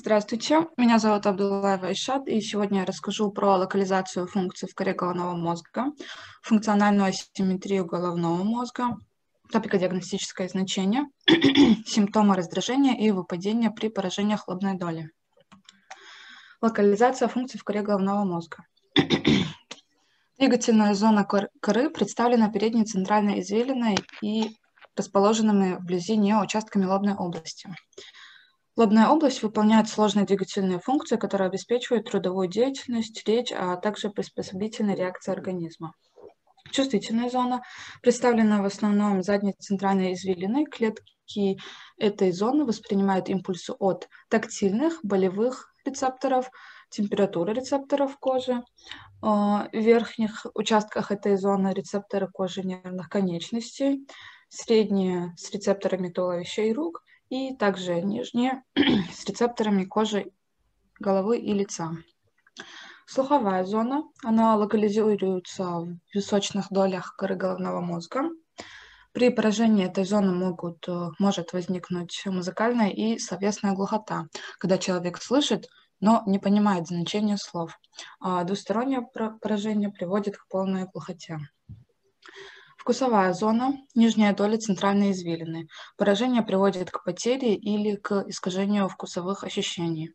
Здравствуйте, меня зовут Абдуллаева Ишат, и сегодня я расскажу про локализацию функций в коре головного мозга, функциональную асимметрию головного мозга, топико-диагностическое значение, симптомы раздражения и выпадения при поражениях лобной доли. Локализация функций в коре головного мозга. Двигательная зона коры представлена передней центральной извилиной и расположенными вблизи нее участками лобной области. Лобная область выполняет сложные двигательные функции, которые обеспечивают трудовую деятельность, речь, а также приспособительные реакции организма. Чувствительная зона представлена в основном задней центральной извилиной. Клетки этой зоны воспринимают импульсы от тактильных, болевых рецепторов, температуры рецепторов кожи. В верхних участках этой зоны рецепторы кожи нервных конечностей, средние с рецепторами туловища и рук – и также нижние с рецепторами кожи головы и лица. Слуховая зона, она локализуется в височных долях коры головного мозга. При поражении этой зоны могут, э, может возникнуть музыкальная и словесная глухота, когда человек слышит, но не понимает значения слов. А двустороннее поражение приводит к полной глухоте. Вкусовая зона – нижняя доля центральной извилины. Поражение приводит к потере или к искажению вкусовых ощущений.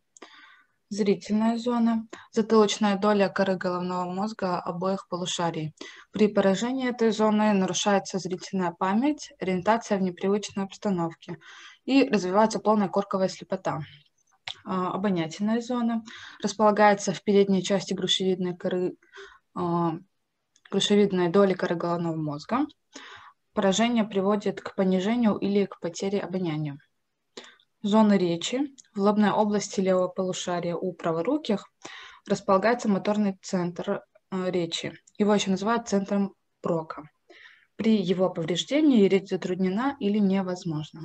Зрительная зона – затылочная доля коры головного мозга обоих полушарий. При поражении этой зоны нарушается зрительная память, ориентация в непривычной обстановке и развивается полная корковая слепота. А, обонятельная зона располагается в передней части грушевидной коры грушевидной доли коры головного мозга. Поражение приводит к понижению или к потере обоняния. Зона речи. В лобной области левого полушария у праворуких располагается моторный центр э, речи. Его еще называют центром Брока. При его повреждении речь затруднена или невозможна.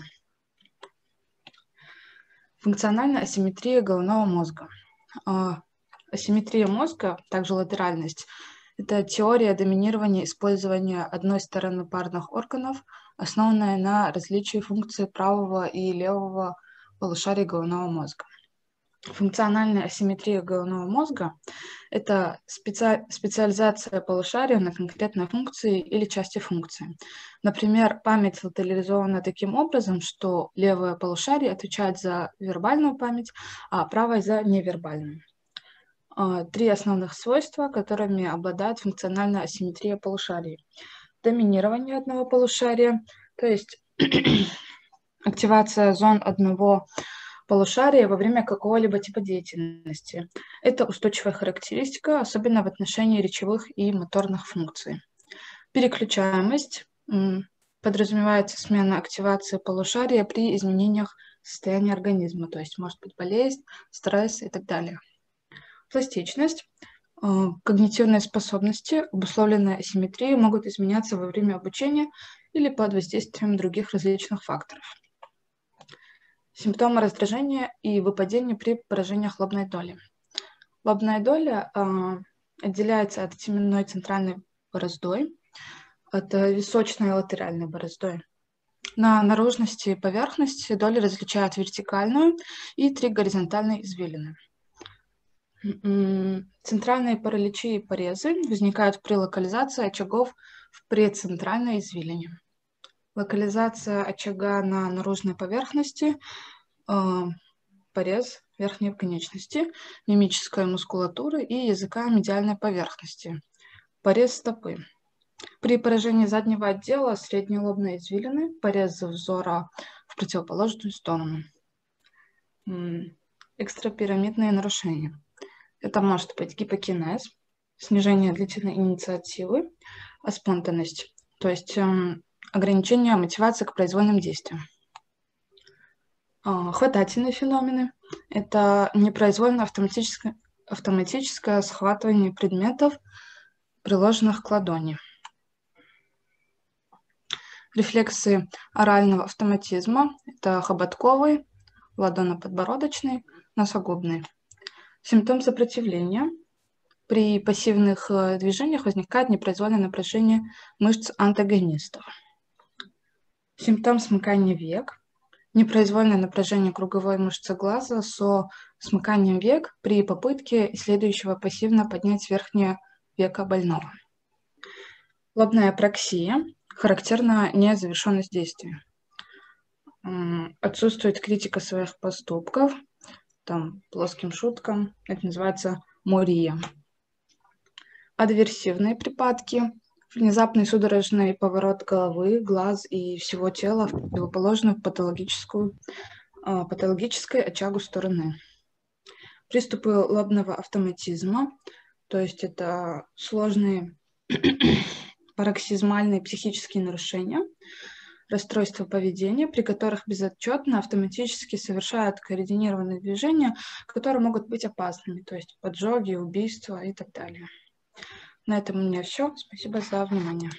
Функциональная асимметрия головного мозга. А, асимметрия мозга, также латеральность, это теория доминирования использования одной стороны парных органов, основанная на различии функций правого и левого полушария головного мозга. Функциональная асимметрия головного мозга – это специ... специализация полушария на конкретной функции или части функции. Например, память локализована таким образом, что левое полушарие отвечает за вербальную память, а правое – за невербальную. А, три основных свойства, которыми обладает функциональная асимметрия полушарий. Доминирование одного полушария, то есть активация зон одного полушария во время какого-либо типа деятельности. Это устойчивая характеристика, особенно в отношении речевых и моторных функций. Переключаемость подразумевается смена активации полушария при изменениях состояния организма, то есть может быть болезнь, стресс и так далее пластичность, э, когнитивные способности, обусловленные асимметрией, могут изменяться во время обучения или под воздействием других различных факторов. Симптомы раздражения и выпадения при поражениях лобной доли. Лобная доля э, отделяется от теменной центральной бороздой, от височной и латеральной бороздой. На наружности и поверхности доли различают вертикальную и три горизонтальные извилины – Центральные параличи и порезы возникают при локализации очагов в прецентральной извилине. Локализация очага на наружной поверхности, э, порез верхней конечности, мимическая мускулатура и языка медиальной поверхности, порез стопы. При поражении заднего отдела средней лобной извилины порез взора в противоположную сторону. Экстрапирамидные нарушения – это может быть гипокинез, снижение длительной инициативы, а спонтанность, то есть эм, ограничение мотивации к произвольным действиям. Э, хватательные феномены – это непроизвольное автоматическое, автоматическое схватывание предметов, приложенных к ладони. Рефлексы орального автоматизма – это хоботковый, ладонно-подбородочный, носогубный. Симптом сопротивления. При пассивных э, движениях возникает непроизвольное напряжение мышц антагонистов. Симптом смыкания век. непроизвольное напряжение круговой мышцы глаза со смыканием век при попытке исследующего пассивно поднять верхнее веко больного. Лобная проксия характерна незавершенность действия. Отсутствует критика своих поступков, там, плоским шуткам, это называется мория. Адверсивные припадки, внезапный судорожный поворот головы, глаз и всего тела в противоположную патологическую, а, патологической очагу стороны. Приступы лобного автоматизма, то есть это сложные пароксизмальные психические нарушения, расстройства поведения, при которых безотчетно автоматически совершают координированные движения, которые могут быть опасными, то есть поджоги, убийства и так далее. На этом у меня все. Спасибо за внимание.